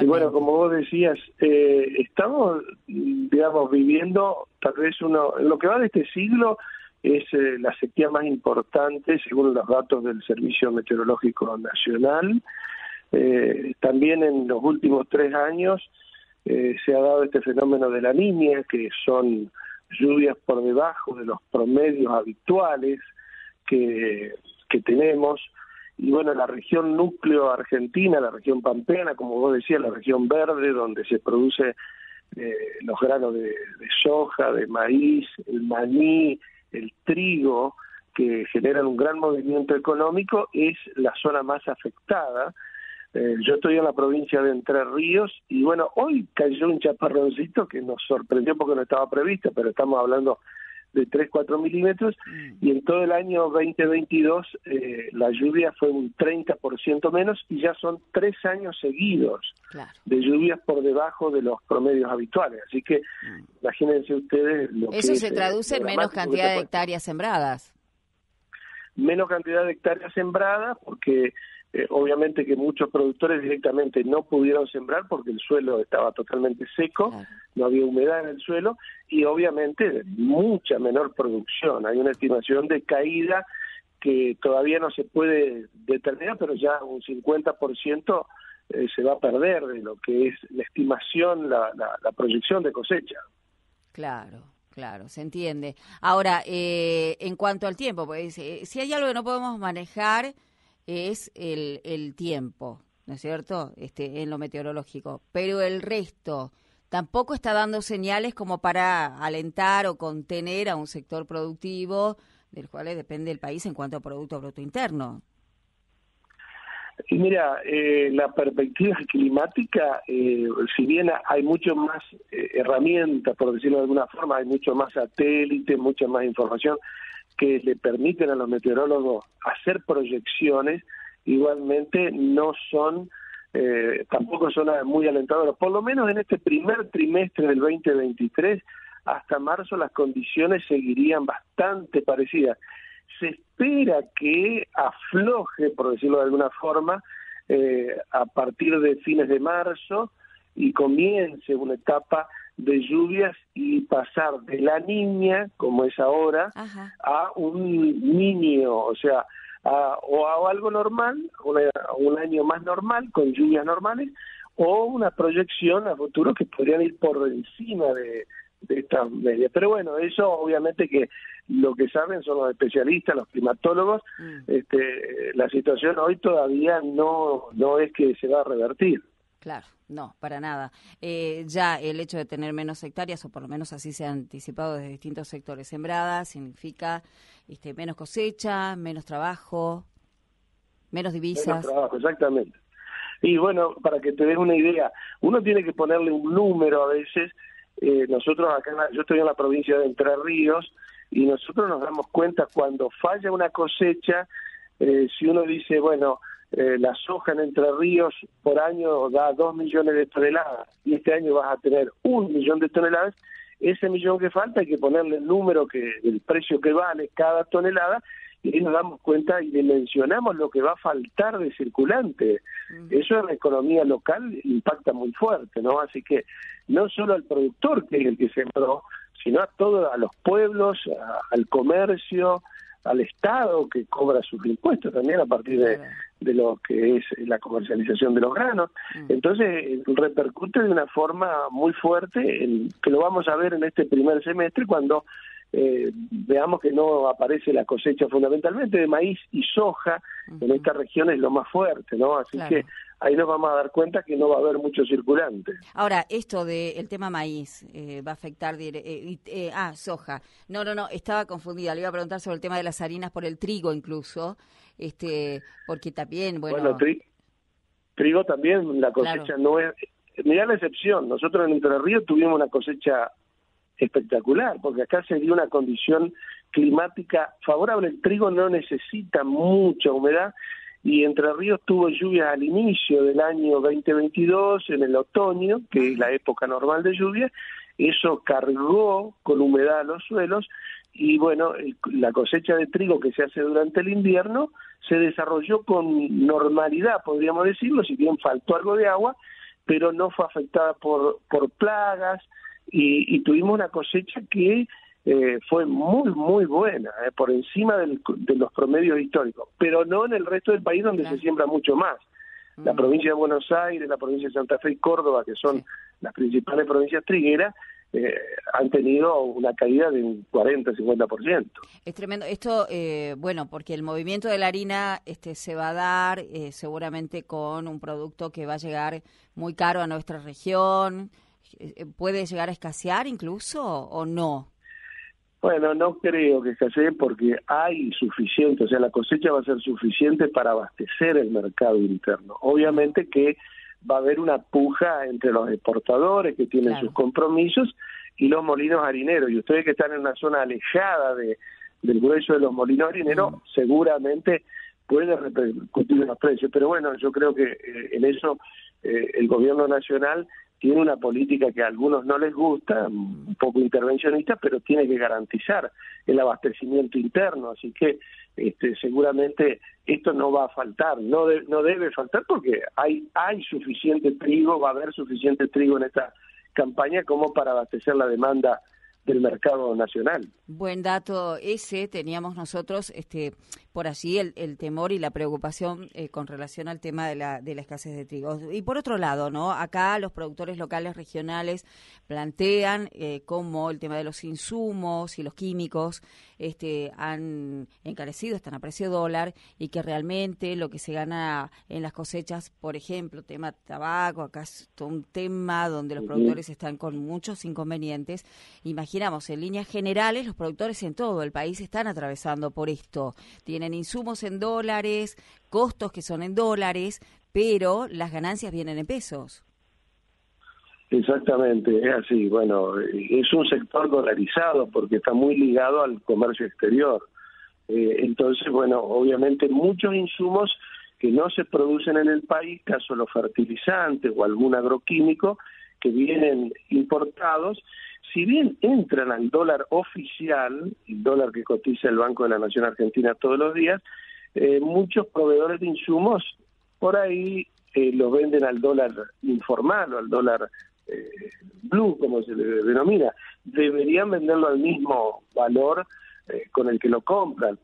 Y bueno, como vos decías, eh, estamos, digamos, viviendo tal vez uno, lo que va de este siglo, es eh, la sequía más importante según los datos del Servicio Meteorológico Nacional. Eh, también en los últimos tres años eh, se ha dado este fenómeno de la niña, que son lluvias por debajo de los promedios habituales que, que tenemos. Y bueno, la región núcleo argentina, la región pampeana, como vos decías, la región verde, donde se produce eh, los granos de, soja, de maíz, el maní, el trigo, que generan un gran movimiento económico, es la zona más afectada. Eh, yo estoy en la provincia de Entre Ríos y bueno, hoy cayó un chaparroncito que nos sorprendió porque no estaba previsto, pero estamos hablando de 3, 4 milímetros mm. y en todo el año 2022 eh, la lluvia fue un 30% menos y ya son tres años seguidos de lluvias por debajo de los promedios habituales. Así que mm. imagínense ustedes lo Eso se traduce en menos cantidad de hectáreas sembradas. Menos cantidad de hectáreas sembradas porque eh, obviamente que muchos productores directamente no pudieron sembrar porque el suelo estaba totalmente seco, no había humedad en el suelo y obviamente mucha menor producción. Hay una estimación de caída que todavía no se puede determinar, pero ya un 50% eh, se va a perder de lo que es la estimación, la, la, proyección de cosecha. Claro. Claro, se entiende. Ahora, eh, en cuanto al tiempo, pues si hay algo que no podemos manejar, es el, el tiempo, ¿no es cierto? Este, en lo meteorológico. Pero el resto tampoco está dando señales como para alentar o contener a un sector productivo del cual depende el país en cuanto a Producto Bruto Interno. Y mira, eh, la perspectiva climática, eh, si bien hay mucho más eh, herramientas, por decirlo de alguna forma, hay mucho más satélite, mucha más información, que le permiten a los meteorólogos hacer proyecciones, igualmente no son, eh, tampoco son muy alentadoras. Por lo menos en este primer trimestre del 2023, hasta marzo las condiciones seguirían bastante parecidas. Se espera que afloje, por decirlo de alguna forma, eh, a partir de fines de marzo y comience una etapa de lluvias y pasar de la niña, como es ahora, a un niño, o sea, a, o a algo normal, un año más normal, con lluvias normales, o una proyección a futuro que podrían ir por encima de, de estas medias. Pero bueno, eso obviamente que lo que saben son los especialistas, los climatólogos, mm. este, la situación hoy todavía no, no es que se va a revertir. Claro, no, para nada. Eh, ya el hecho de tener menos hectáreas, o por lo menos así se ha anticipado desde distintos sectores sembradas, significa este, menos cosecha, menos trabajo, menos divisas. Menos trabajo, exactamente. Y bueno, para que te des una idea, uno tiene que ponerle un número a veces. Eh, nosotros acá, yo estoy en la provincia de Entre Ríos, y nosotros nos damos cuenta cuando falla una cosecha, eh, si uno dice, bueno, eh, la soja en Entre Ríos por año da dos millones de toneladas y este año vas a tener un millón de toneladas, ese millón que falta hay que ponerle el número que el precio que vale cada tonelada y ahí nos damos cuenta y dimensionamos lo que va a faltar de circulante. Eso en la economía local impacta muy fuerte, ¿no? Así que no solo al productor, que es el que sembró, sino a todos, a los pueblos, al comercio, al Estado que cobra sus impuestos también a partir de, de lo que es la comercialización de los granos. Mm. Entonces repercute de una forma muy fuerte, en, que lo vamos a ver en este primer semestre cuando eh, veamos que no aparece la cosecha fundamentalmente de maíz y soja, en esta región es lo más fuerte, ¿no? Así que ahí nos vamos a dar cuenta que no va a haber mucho circulante. Ahora, esto del tema maíz eh, va a afectar... Eh, eh, ah, soja. No, no, no, estaba confundida. Le iba a preguntar sobre el tema de las harinas por el trigo incluso, este porque también, bueno... Bueno, trigo también, la cosecha no es... Mirá la excepción, nosotros en Entre Ríos tuvimos una cosecha espectacular, porque acá se dio una condición climática favorable. El trigo no necesita mucha humedad y Entre Ríos tuvo lluvias al inicio del año 2022, en el otoño, que es la época normal de lluvia, eso cargó con humedad los suelos y bueno, la cosecha de trigo que se hace durante el invierno se desarrolló con normalidad, podríamos decirlo, si bien faltó algo de agua, pero no fue afectada por, por plagas y, tuvimos una cosecha que eh, fue muy, muy buena, eh, por encima del, de los promedios históricos, pero no en el resto del país donde se siembra mucho más. La mm. provincia de Buenos Aires, la provincia de Santa Fe y Córdoba, que son las principales provincias trigueras, eh, han tenido una caída de un 40-50%. Es tremendo. Esto, eh, bueno, porque el movimiento de la harina este, se va a dar eh, seguramente con un producto que va a llegar muy caro a nuestra región. ¿Puede llegar a escasear incluso o no? Bueno, no creo que escasee porque hay suficiente, o sea, la cosecha va a ser suficiente para abastecer el mercado interno. Obviamente que va a haber una puja entre los exportadores que tienen sus compromisos y los molinos harineros. Y ustedes que están en una zona alejada de, del grueso de los molinos harineros, mm. seguramente puede repercutir en los precios. Pero bueno, yo creo que eh, en eso eh, el gobierno nacional tiene una política que a algunos no les gusta, un poco intervencionista, pero tiene que garantizar el abastecimiento interno. Así que este, seguramente esto no va a faltar, no, no debe faltar porque hay, hay suficiente trigo, va a haber suficiente trigo en esta campaña como para abastecer la demanda del mercado nacional. Buen dato ese teníamos nosotros, este, por allí el, el temor y la preocupación eh, con relación al tema de la, de la escasez de trigo. Y por otro lado, no, acá los productores locales regionales plantean eh, cómo el tema de los insumos y los químicos este, han encarecido, están a precio dólar y que realmente lo que se gana en las cosechas, por ejemplo, tema tabaco, acá es un tema donde los productores están con muchos inconvenientes. Imaginamos, en líneas generales, los productores en todo el país están atravesando por esto. Tienen insumos en dólares, costos que son en dólares, pero las ganancias vienen en pesos. Exactamente, es así. Bueno, es un sector dolarizado porque está muy ligado al comercio exterior. Eh, entonces, bueno, obviamente muchos insumos que no se producen en el país, caso los fertilizantes o algún agroquímico, que vienen importados, si bien entran al dólar oficial, el dólar que cotiza el Banco de la Nación Argentina todos los días, eh, muchos proveedores de insumos por ahí eh, lo venden al dólar informal o al dólar eh, blue, como se le denomina, deberían venderlo al mismo valor eh, con el que lo compran.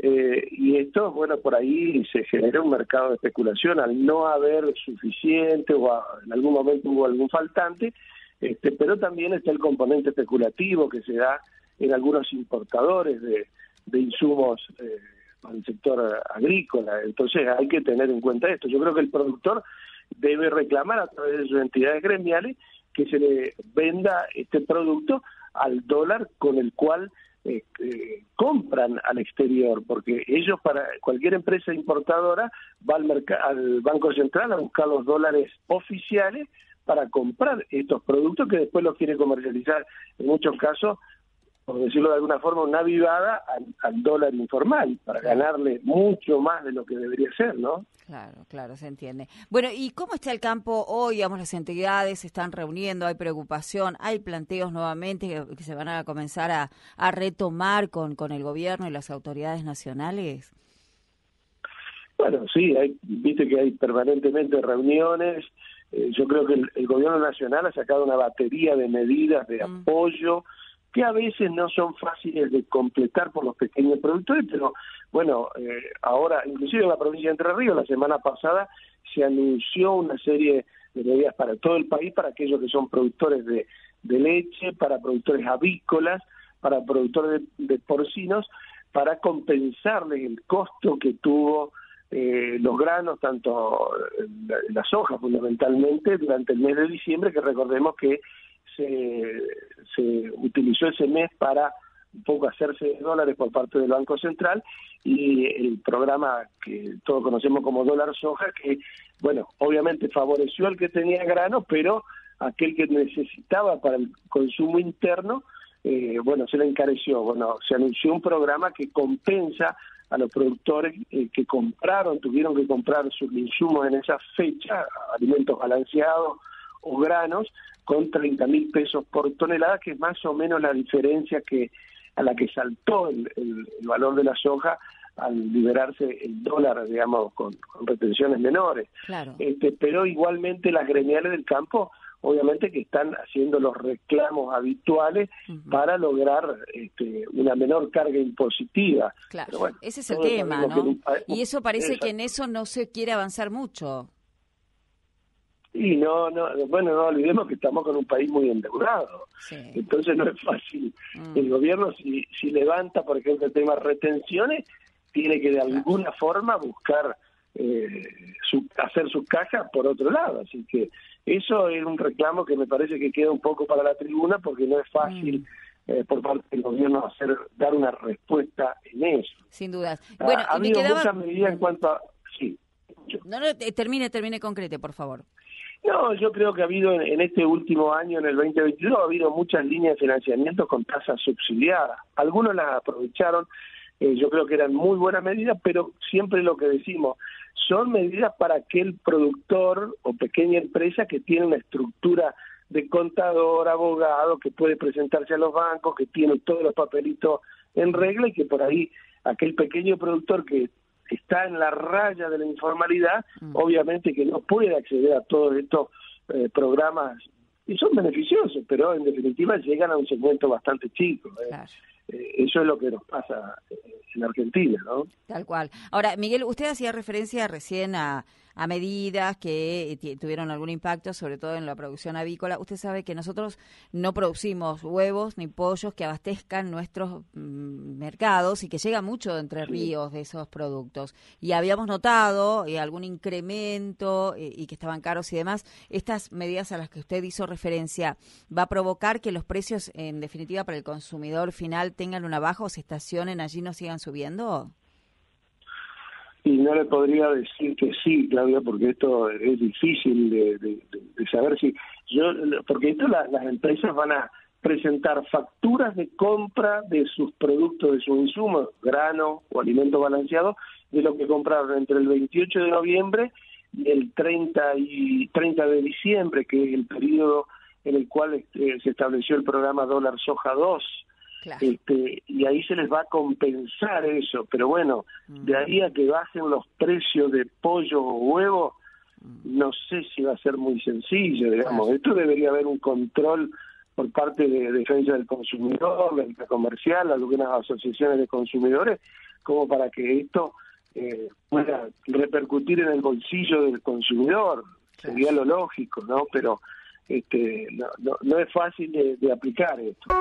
Eh, y esto, bueno, por ahí se genera un mercado de especulación al no haber suficiente o en algún momento hubo algún faltante, este, pero también está el componente especulativo que se da en algunos importadores de, de insumos eh, al sector agrícola. Entonces hay que tener en cuenta esto. Yo creo que el productor debe reclamar a través de sus entidades gremiales que se le venda este producto al dólar con el cual eh, compran al exterior, porque ellos para cualquier empresa importadora va al, al Banco Central a buscar los dólares oficiales para comprar estos productos que después los quiere comercializar en muchos casos por decirlo de alguna forma, una vivada al, dólar informal, para ganarle mucho más de lo que debería ser, ¿no? Claro, claro, se entiende. Bueno, ¿y cómo está el campo hoy? Digamos, las entidades se están reuniendo, hay preocupación, hay planteos nuevamente que, se van a comenzar a, a, retomar con, con el gobierno y las autoridades nacionales. Bueno, sí, hay, viste que hay permanentemente reuniones. Eh, yo creo que el, gobierno nacional ha sacado una batería de medidas de mm. apoyo que a veces no son fáciles de completar por los pequeños productores, pero bueno, eh, ahora, inclusive en la provincia de Entre Ríos, la semana pasada se anunció una serie de medidas para todo el país, para aquellos que son productores de, leche, para productores avícolas, para productores de, porcinos, para compensarles el costo que tuvo eh, los granos, tanto la soja fundamentalmente, durante el mes de diciembre, que recordemos que se, utilizó ese mes para un poco hacerse de dólares por parte del Banco Central y el programa que todos conocemos como dólar soja, que, bueno, obviamente favoreció al que tenía grano, pero aquel que necesitaba para el consumo interno, eh, bueno, se le encareció. Bueno, se anunció un programa que compensa a los productores eh, que compraron, tuvieron que comprar sus insumos en esa fecha, alimentos balanceados o granos, con 30 mil pesos por tonelada, que es más o menos la diferencia que a la que saltó el, valor de la soja al liberarse el dólar, digamos, con, retenciones menores. Claro. Este, pero igualmente las gremiales del campo, obviamente que están haciendo los reclamos habituales para lograr este, una menor carga impositiva. Claro, ese es el tema, ¿no? y eso parece que en eso no se quiere avanzar mucho. Y no, no, bueno, no olvidemos que estamos con un país muy endeudado. Entonces no es fácil. Mm. El gobierno, si, si levanta, por ejemplo, el tema retenciones, tiene que de alguna forma buscar eh, hacer sus cajas por otro lado. Así que eso es un reclamo que me parece que queda un poco para la tribuna porque no es fácil. Mm. Eh, por parte del gobierno hacer dar una respuesta en eso. Sin duda. Ah, bueno, ha habido muchas medidas en cuanto a... Sí. No, no, termine, termine concrete, por favor. No, yo creo que ha habido en, este último año, en el 2022, ha habido muchas líneas de financiamiento con tasas subsidiadas. Algunos las aprovecharon, eh, yo creo que eran muy buenas medidas, pero siempre lo que decimos, son medidas para aquel productor o pequeña empresa que tiene una estructura de contador, abogado, que puede presentarse a los bancos, que tiene todos los papelitos en regla y que por ahí aquel pequeño productor que está en la raya de la informalidad, mm. obviamente que no puede acceder a todos estos eh, programas y son beneficiosos, pero en definitiva llegan a un segmento bastante chico. ¿eh? Eh, eso es lo que nos pasa en Argentina, ¿no? Tal cual. Ahora, Miguel, usted hacía referencia recién a, a medidas que eh, tuvieron algún impacto, sobre todo en la producción avícola. Usted sabe que nosotros no producimos huevos ni pollos que abastezcan nuestros mm, mercados y que llega mucho Entre Ríos de esos productos. Y habíamos notado eh, algún incremento eh, y que estaban caros y demás. Estas medidas a las que usted hizo referencia va a provocar que los precios, en definitiva, para el consumidor final tengan una baja o se estacionen allí no sigan subiendo? Y no le podría decir que sí, Claudia, porque esto es difícil de, saber si yo, porque esto las empresas van a presentar facturas de compra de sus productos, de sus insumos, grano o alimento balanceado, de lo que compraron entre el 28 de noviembre y el 30, y 30 de diciembre, que es el periodo en el cual este, se estableció el programa Dólar Soja 2 este, y ahí se les va a compensar eso, pero bueno, de ahí a que bajen los precios de pollo o huevo, no sé si va a ser muy sencillo, digamos. Esto debería haber un control por parte de defensa del consumidor, la comercial, algunas asociaciones de consumidores, como para que esto eh, pueda repercutir en el bolsillo del consumidor. Sería lo lógico, ¿no? Pero este, no, no, es fácil de, de aplicar esto.